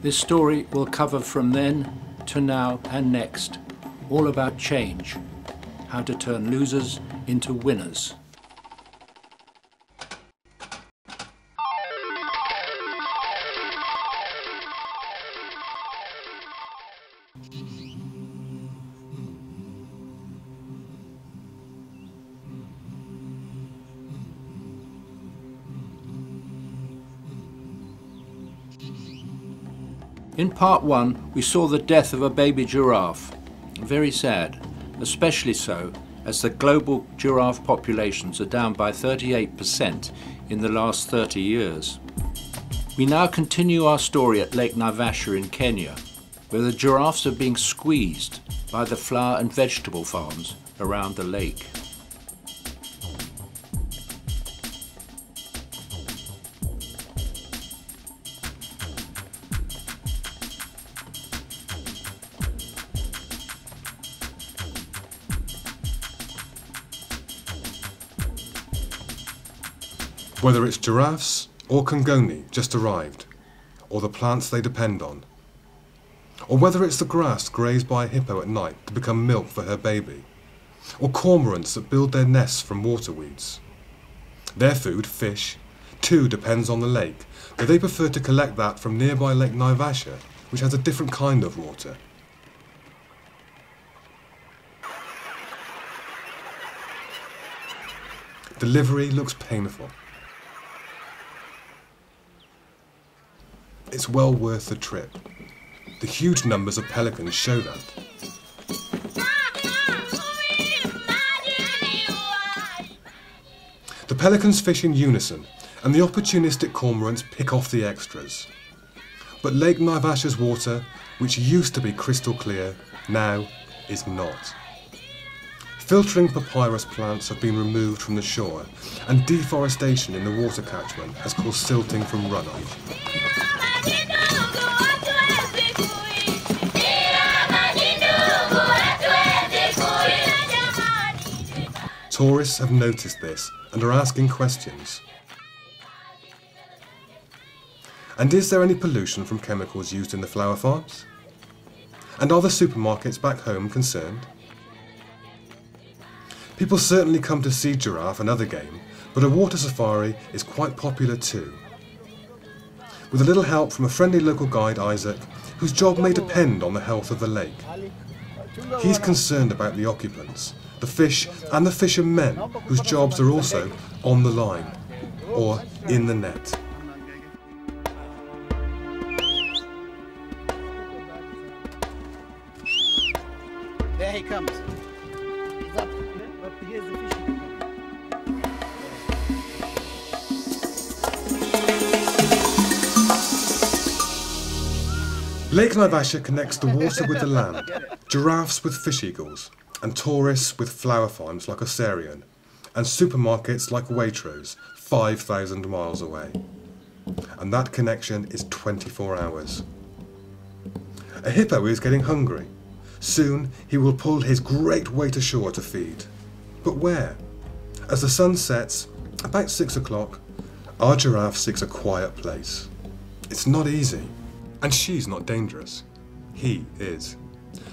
This story will cover from then to now and next, all about change, how to turn losers into winners. In part one, we saw the death of a baby giraffe. Very sad, especially so as the global giraffe populations are down by 38% in the last 30 years. We now continue our story at Lake Naivasha in Kenya, where the giraffes are being squeezed by the flower and vegetable farms around the lake. Whether it's giraffes or Kongoni just arrived, or the plants they depend on, or whether it's the grass grazed by a hippo at night to become milk for her baby, or cormorants that build their nests from water weeds. Their food, fish, too depends on the lake, but they prefer to collect that from nearby Lake Naivasha, which has a different kind of water. Delivery looks painful. It's well worth the trip. The huge numbers of pelicans show that. The pelicans fish in unison, and the opportunistic cormorants pick off the extras. But Lake Naivasha's water, which used to be crystal clear, now is not. Filtering papyrus plants have been removed from the shore, and deforestation in the water catchment has caused silting from runoff. Tourists have noticed this and are asking questions. And is there any pollution from chemicals used in the flower farms? And are the supermarkets back home concerned? People certainly come to see giraffe and other game, but a water safari is quite popular too. With a little help from a friendly local guide, Isaac, whose job may depend on the health of the lake. He's concerned about the occupants the fish and the fishermen whose jobs are also on the line or in the net. Lake Naivasha connects the water with the land, giraffes with fish eagles, and tourists with flower farms like Oserian, and supermarkets like Waitrose, 5,000 miles away. And that connection is 24 hours. A hippo is getting hungry. Soon he will pull his great weight ashore to feed. But where? As the sun sets, about six o'clock, our giraffe seeks a quiet place. It's not easy. And she's not dangerous. He is.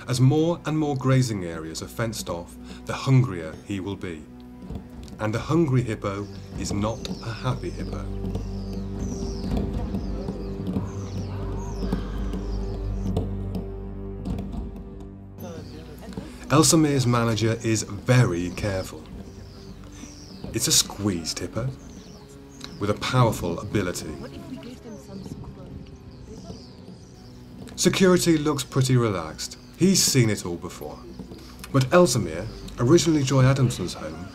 As more and more grazing areas are fenced off, the hungrier he will be. And a hungry hippo is not a happy hippo. Elsamere's manager is very careful. It's a squeezed hippo with a powerful ability. Security looks pretty relaxed. He's seen it all before. But Elsamere, originally Joy Adamson's home,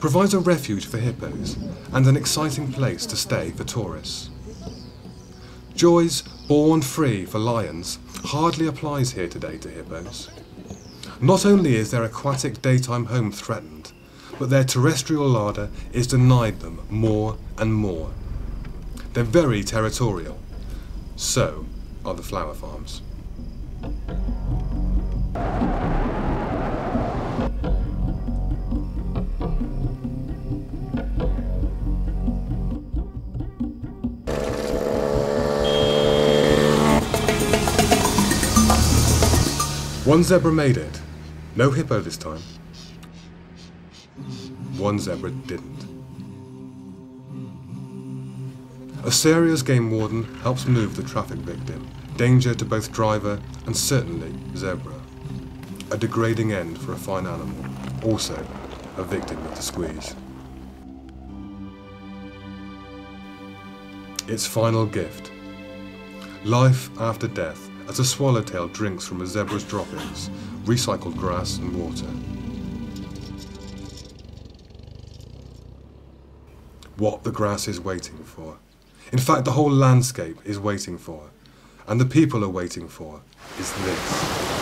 provides a refuge for hippos and an exciting place to stay for tourists. Joy's born free for lions hardly applies here today to hippos. Not only is their aquatic daytime home threatened, but their terrestrial larder is denied them more and more. They're very territorial. So are the flower farms. One zebra made it. No hippo this time. One zebra didn't. Oserian's game warden helps move the traffic victim, danger to both driver and certainly zebra. A degrading end for a fine animal, also a victim of the squeeze. Its final gift. Life after death as a swallowtail drinks from a zebra's droppings, recycled grass and water. What the grass is waiting for. In fact, the whole landscape is waiting for, and the people are waiting for, is this.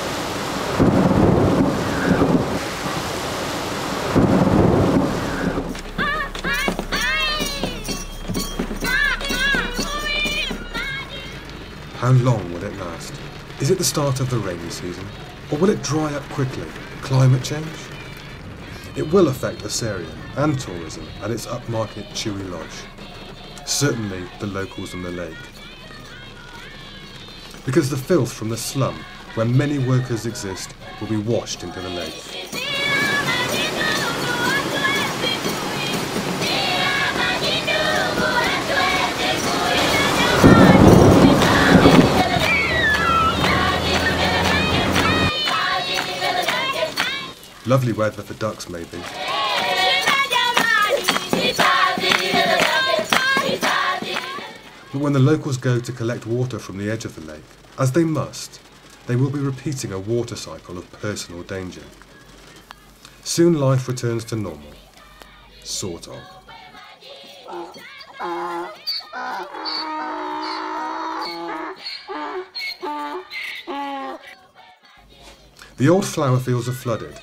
How long will it last? Is it the start of the rainy season? Or will it dry up quickly? Climate change? It will affect Oserian and tourism at its upmarket Chui Lodge. Certainly the locals on the lake. Because the filth from the slum, where many workers exist, will be washed into the lake. Lovely weather for ducks, maybe. But when the locals go to collect water from the edge of the lake, as they must, they will be repeating a water cycle of personal danger. Soon life returns to normal. Sort of. The old flower fields are flooded.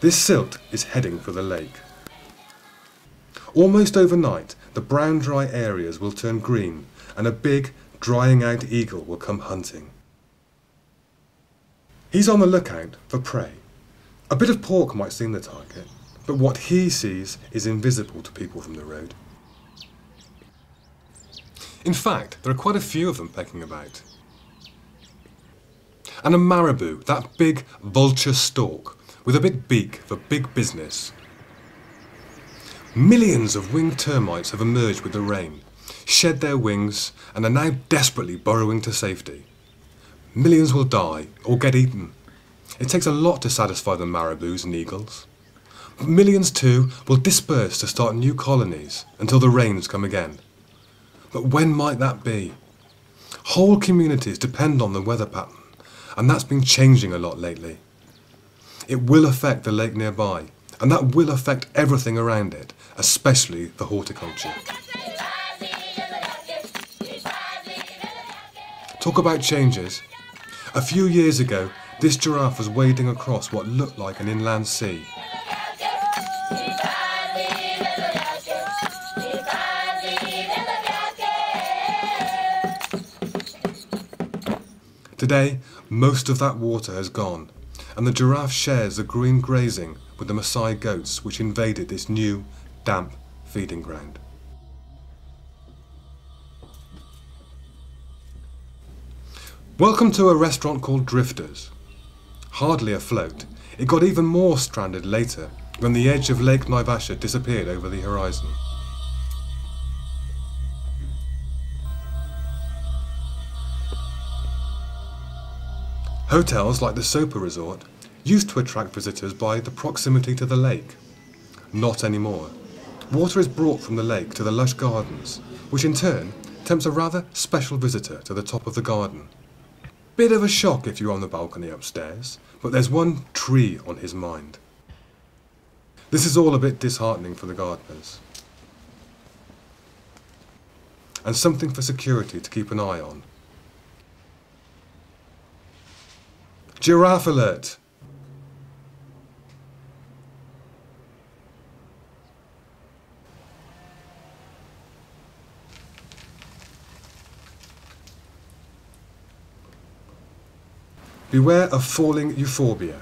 This silt is heading for the lake. Almost overnight, the brown dry areas will turn green and a big, drying out eagle will come hunting. He's on the lookout for prey. A bit of pork might seem the target, but what he sees is invisible to people from the road. In fact, there are quite a few of them pecking about. And a marabou, that big vulture stork, with a big beak for big business. Millions of winged termites have emerged with the rain, shed their wings, and are now desperately burrowing to safety. Millions will die or get eaten. It takes a lot to satisfy the marabous and eagles. But millions too will disperse to start new colonies until the rains come again. But when might that be? Whole communities depend on the weather pattern, and that's been changing a lot lately. It will affect the lake nearby, and that will affect everything around it, especially the horticulture. Talk about changes. A few years ago, this giraffe was wading across what looked like an inland sea. Today, most of that water has gone, and the giraffe shares the green grazing with the Maasai goats which invaded this new, damp feeding ground. Welcome to a restaurant called Drifters. Hardly afloat, it got even more stranded later when the edge of Lake Naivasha disappeared over the horizon. Hotels like the Sopa Resort used to attract visitors by the proximity to the lake. Not anymore. Water is brought from the lake to the lush gardens, which in turn tempts a rather special visitor to the top of the garden. Bit of a shock if you're on the balcony upstairs, but there's one tree on his mind. This is all a bit disheartening for the gardeners. And something for security to keep an eye on. Giraffe alert! Beware of falling euphorbia.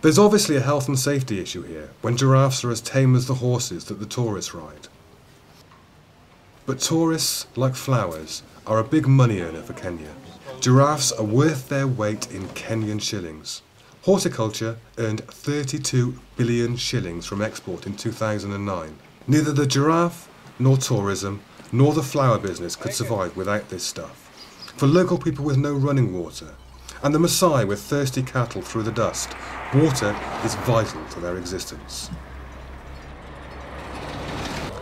There's obviously a health and safety issue here when giraffes are as tame as the horses that the tourists ride. But tourists, like flowers, are a big money earner for Kenya. Giraffes are worth their weight in Kenyan shillings. Horticulture earned 32 billion shillings from export in 2009. Neither the giraffe, nor tourism, nor the flower business could survive without this stuff. For local people with no running water, and the Maasai with thirsty cattle through the dust, water is vital to their existence.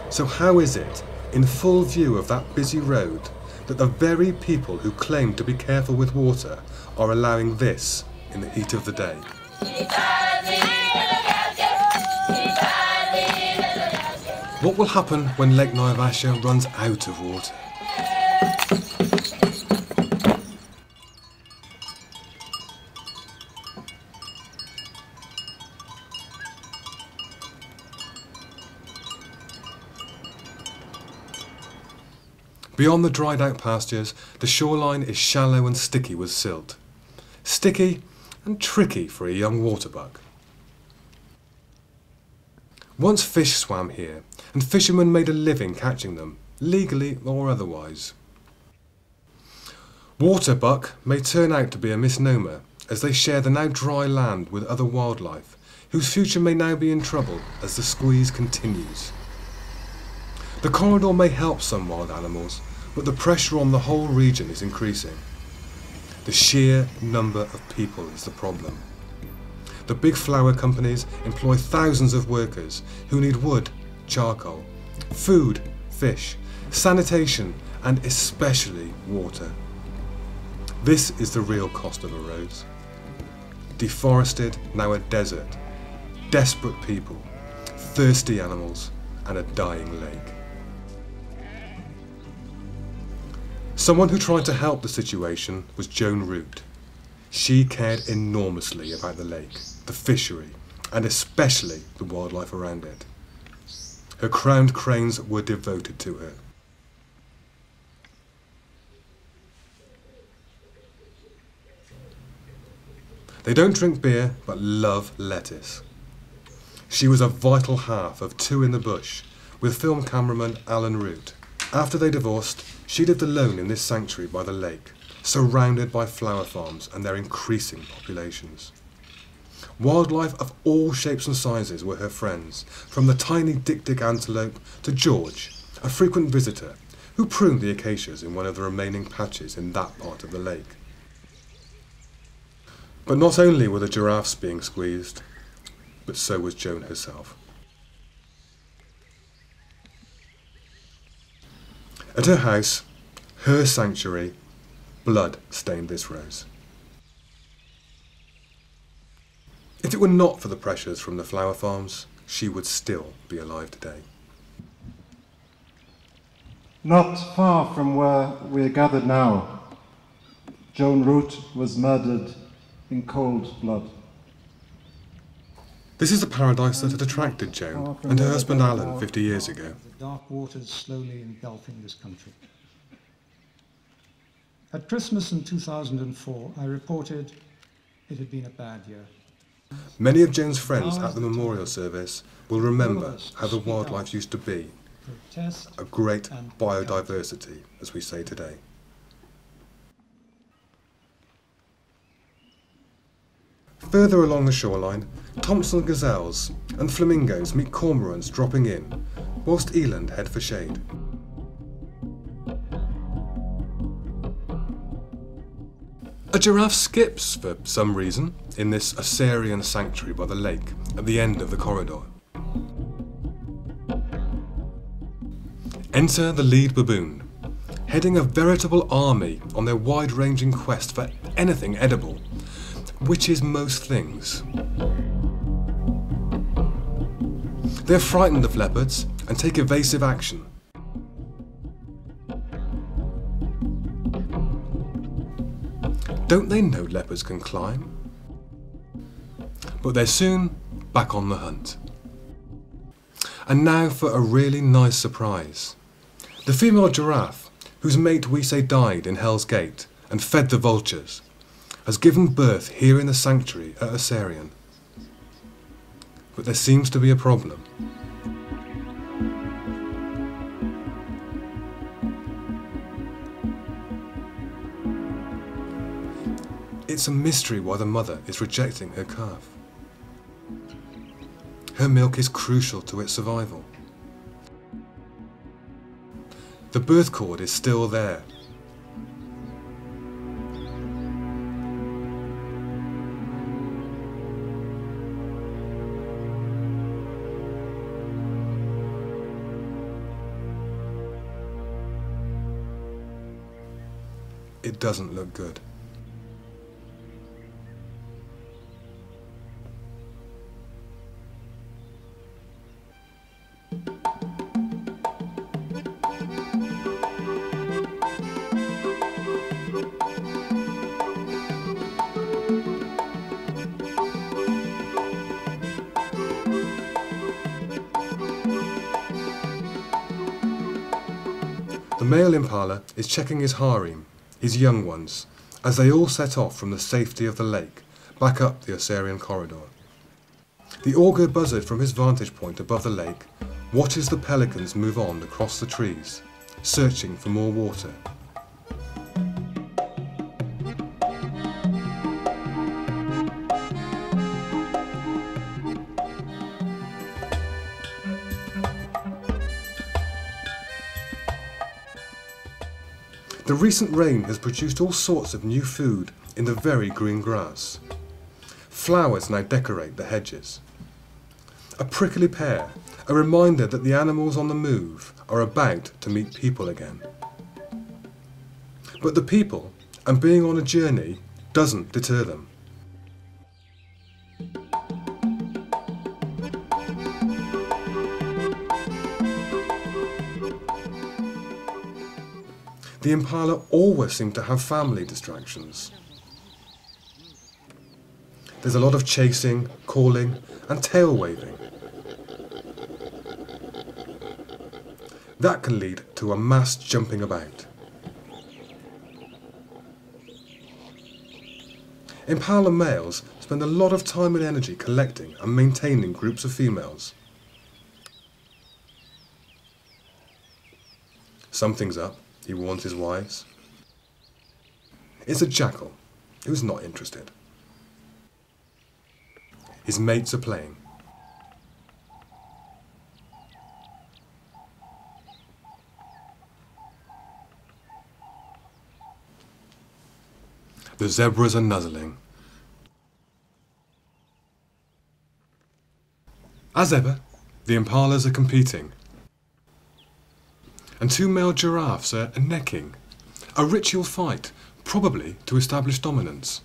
So, how is it, in full view of that busy road, that the very people who claim to be careful with water are allowing this in the heat of the day? What will happen when Lake Naivasha runs out of water? Beyond the dried out pastures, the shoreline is shallow and sticky with silt. Sticky and tricky for a young waterbuck. Once fish swam here, and fishermen made a living catching them, legally or otherwise. Waterbuck may turn out to be a misnomer, as they share the now dry land with other wildlife, whose future may now be in trouble as the squeeze continues. The corridor may help some wild animals, but the pressure on the whole region is increasing. The sheer number of people is the problem. The big flower companies employ thousands of workers who need wood, charcoal, food, fish, sanitation, and especially water. This is the real cost of a rose. Deforested, now a desert. Desperate people, thirsty animals, and a dying lake. Someone who tried to help the situation was Joan Root. She cared enormously about the lake, the fishery, and especially the wildlife around it. Her crowned cranes were devoted to her. They don't drink beer, but love lettuce. She was a vital half of Two in the Bush, with film cameraman Alan Root. After they divorced, she lived alone in this sanctuary by the lake, surrounded by flower farms and their increasing populations. Wildlife of all shapes and sizes were her friends, from the tiny dik-dik antelope to George, a frequent visitor, who pruned the acacias in one of the remaining patches in that part of the lake. But not only were the giraffes being squeezed, but so was Joan herself. At her house, her sanctuary, blood stained this rose. If it were not for the pressures from the flower farms, she would still be alive today. Not far from where we are gathered now, Joan Root was murdered in cold blood. This is the paradise that had attracted Joan and her husband Alan 50 years ago. Dark waters slowly engulfing this country. At Christmas in 2004, I reported it had been a bad year. Many of Joan's friends at the memorial service will remember how the wildlife used to be, a great biodiversity, as we say today. Further along the shoreline, Thomson gazelles and flamingos meet cormorants dropping in, whilst eland head for shade. A giraffe skips, for some reason, in this Oserian sanctuary by the lake at the end of the corridor. Enter the lead baboon, heading a veritable army on their wide ranging quest for anything edible, which is most things. They're frightened of leopards and take evasive action. Don't they know leopards can climb? But they're soon back on the hunt. And now for a really nice surprise. The female giraffe, whose mate we say died in Hell's Gate and fed the vultures, has given birth here in the sanctuary at Oserian. But there seems to be a problem. It's a mystery why the mother is rejecting her calf. Her milk is crucial to its survival. The birth cord is still there. It doesn't look good. Male impala is checking his harem, his young ones, as they all set off from the safety of the lake, back up the Oserian corridor. The augur buzzard from his vantage point above the lake watches the pelicans move on across the trees, searching for more water. The recent rain has produced all sorts of new food in the very green grass. Flowers now decorate the hedges. A prickly pear, a reminder that the animals on the move are about to meet people again. But the people and being on a journey doesn't deter them. The impala always seem to have family distractions. There's a lot of chasing, calling, and tail waving. That can lead to a mass jumping about. Impala males spend a lot of time and energy collecting and maintaining groups of females. Something's up, he warns his wives. It's a jackal who's not interested. His mates are playing. The zebras are nuzzling. As ever, the impalas are competing. And two male giraffes are necking. A ritual fight, probably to establish dominance.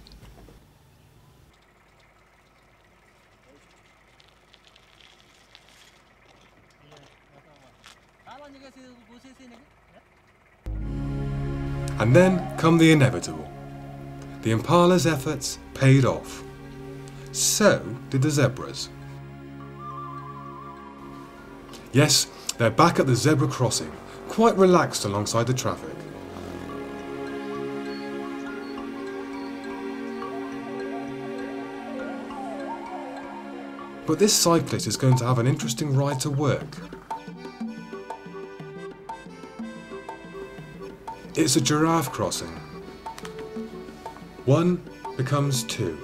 And then come the inevitable. The impala's efforts paid off. So did the zebras. Yes, they're back at the zebra crossing, quite relaxed alongside the traffic. But this cyclist is going to have an interesting ride to work. It's a giraffe crossing. One becomes two,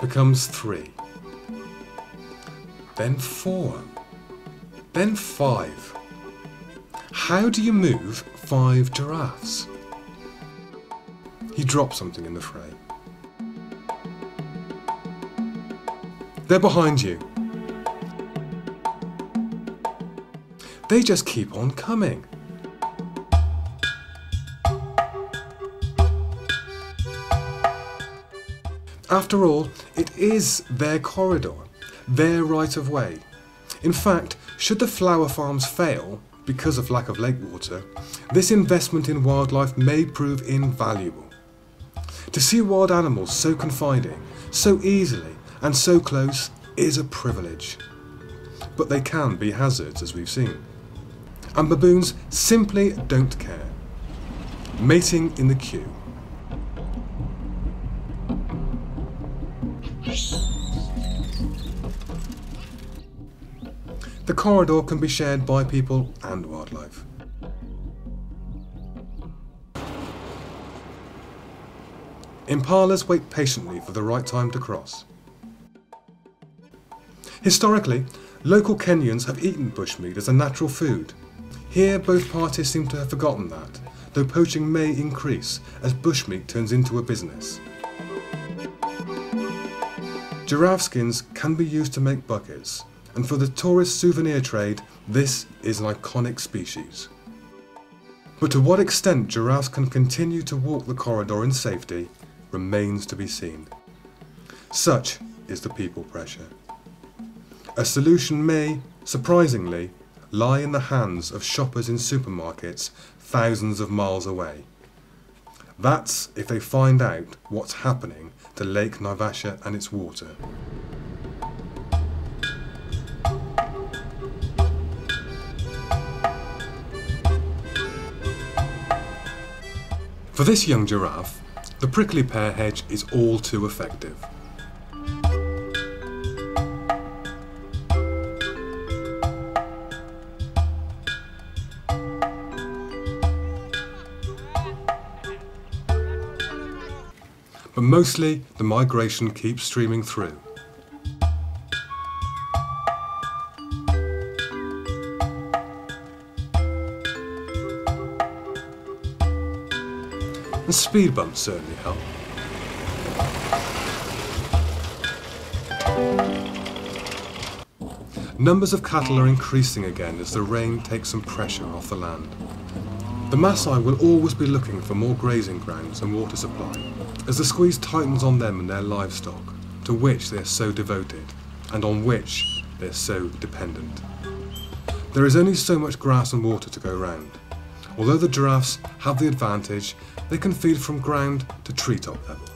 becomes three, then four, then five. How do you move five giraffes? He dropped something in the fray. They're behind you. They just keep on coming. After all, it is their corridor, their right of way. In fact, should the flower farms fail because of lack of lake water, this investment in wildlife may prove invaluable. To see wild animals so confiding, so easily, and so close is a privilege. But they can be hazards, as we've seen. And baboons simply don't care. Mating in the queue. The corridor can be shared by people and wildlife. Impalas wait patiently for the right time to cross. Historically, local Kenyans have eaten bushmeat as a natural food. Here, both parties seem to have forgotten that, though poaching may increase as bushmeat turns into a business. Giraffe skins can be used to make buckets, and for the tourist souvenir trade, this is an iconic species. But to what extent giraffes can continue to walk the corridor in safety remains to be seen. Such is the people pressure. A solution may, surprisingly, lie in the hands of shoppers in supermarkets thousands of miles away. That's if they find out what's happening to Lake Naivasha and its water. For this young giraffe, the prickly pear hedge is all too effective. But mostly, the migration keeps streaming through. Speed bumps certainly help. Numbers of cattle are increasing again as the rain takes some pressure off the land. The Maasai will always be looking for more grazing grounds and water supply, as the squeeze tightens on them and their livestock, to which they are so devoted, and on which they are so dependent. There is only so much grass and water to go round. Although the giraffes have the advantage, they can feed from ground to treetop level.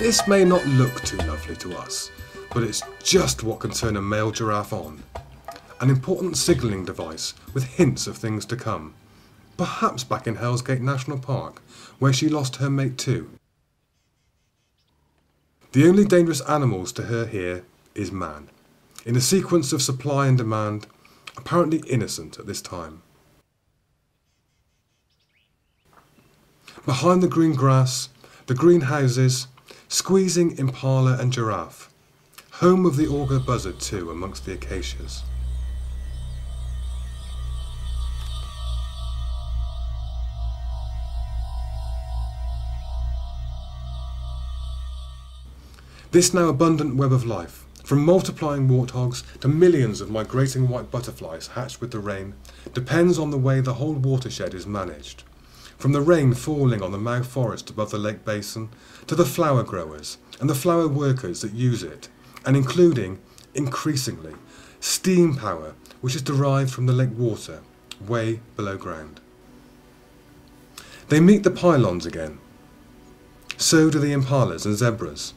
This may not look too lovely to us, but it's just what can turn a male giraffe on. An important signalling device with hints of things to come. Perhaps back in Hell's Gate National Park, where she lost her mate too. The only dangerous animals to her here is man, in a sequence of supply and demand, apparently innocent at this time. Behind the green grass, the green houses, squeezing impala and giraffe, home of the augur buzzard too amongst the acacias. This now abundant web of life, from multiplying warthogs to millions of migrating white butterflies hatched with the rain, depends on the way the whole watershed is managed. From the rain falling on the Mau forest above the lake basin, to the flower growers and the flower workers that use it, and including, increasingly, steam power which is derived from the lake water, way below ground. They meet the pylons again. So do the impalas and zebras.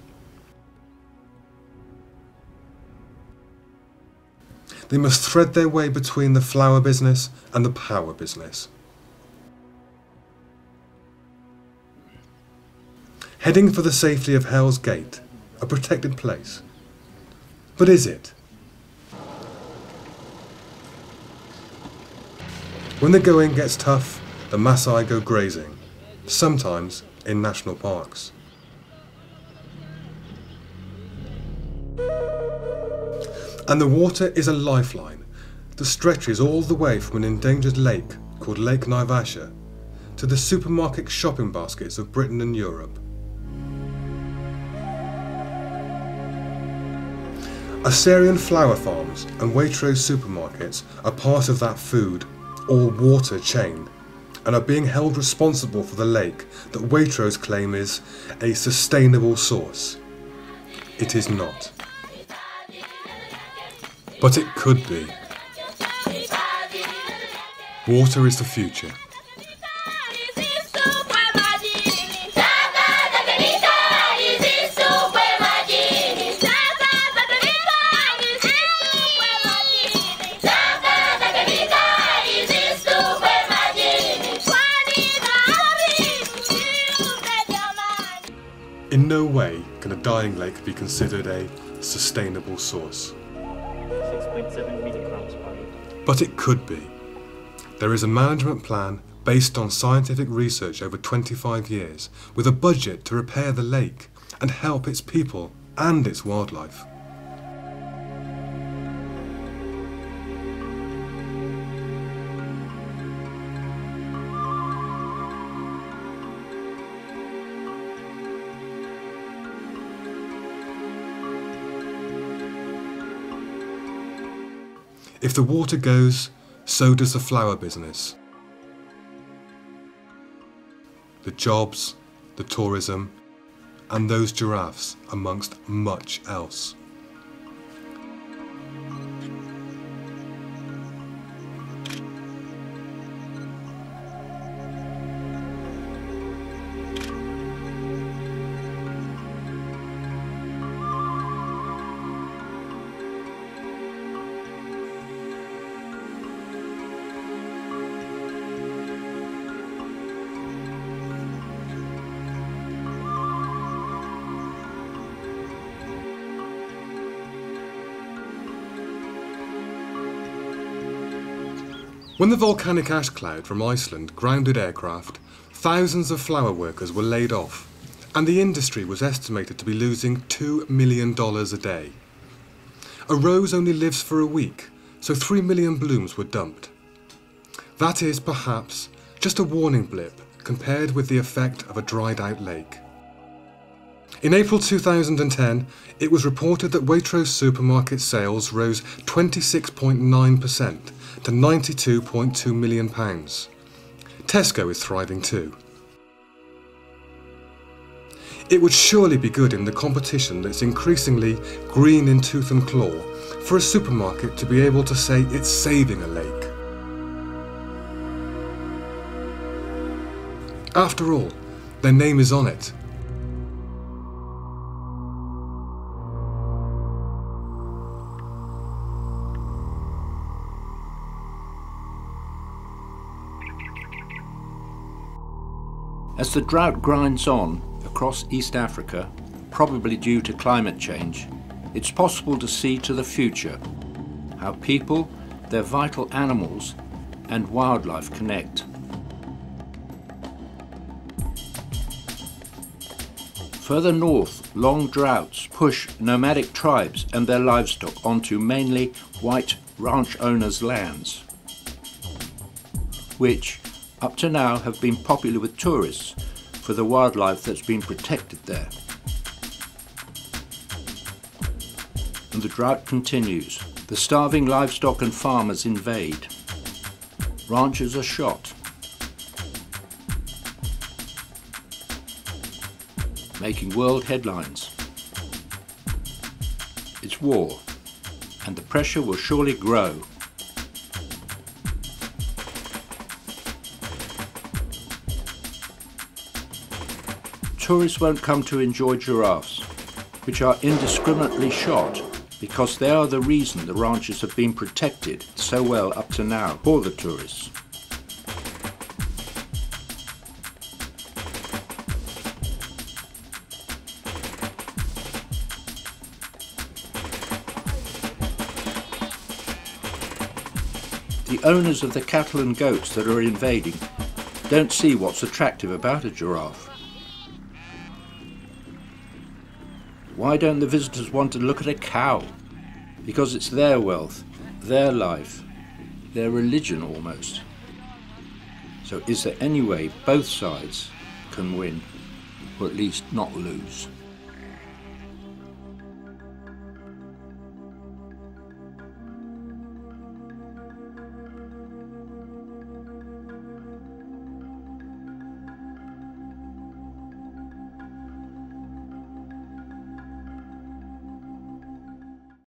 They must thread their way between the flower business and the power business. Heading for the safety of Hell's Gate, a protected place. But is it? When the going gets tough, the Maasai go grazing, sometimes in national parks. And the water is a lifeline that stretches all the way from an endangered lake called Lake Naivasha to the supermarket shopping baskets of Britain and Europe. Oserian flower farms and Waitrose supermarkets are part of that food or water chain and are being held responsible for the lake that Waitrose claim is a sustainable source. It is not. But it could be. Water is the future. In no way can a dying lake be considered a sustainable source. 6.7 milligrams per liter. But it could be. There is a management plan based on scientific research over 25 years, with a budget to repair the lake and help its people and its wildlife. If the water goes, so does the flower business. The jobs, the tourism, and those giraffes, amongst much else. When the volcanic ash cloud from Iceland grounded aircraft, thousands of flower workers were laid off, and the industry was estimated to be losing $2 million a day. A rose only lives for a week, so 3 million blooms were dumped. That is, perhaps, just a warning blip compared with the effect of a dried out lake. In April 2010, it was reported that Waitrose supermarket sales rose 26.9% to £92.2 million. Tesco is thriving too. It would surely be good in the competition that's increasingly green in tooth and claw for a supermarket to be able to say it's saving a lake. After all, their name is on it. As the drought grinds on across East Africa, probably due to climate change, it's possible to see to the future how people, their vital animals, and wildlife connect. Further north, long droughts push nomadic tribes and their livestock onto mainly white ranch owners' lands, which up to now have been popular with tourists for the wildlife that's been protected there. And the drought continues. The starving livestock and farmers invade. Ranchers are shot. Making world headlines. It's war, and the pressure will surely grow tourists won't come to enjoy giraffes, which are indiscriminately shot because they are the reason the ranches have been protected so well up to now for the tourists. The owners of the cattle and goats that are invading don't see what's attractive about a giraffe. Why don't the visitors want to look at a cow? Because it's their wealth, their life, their religion almost. So is there any way both sides can win, or at least not lose?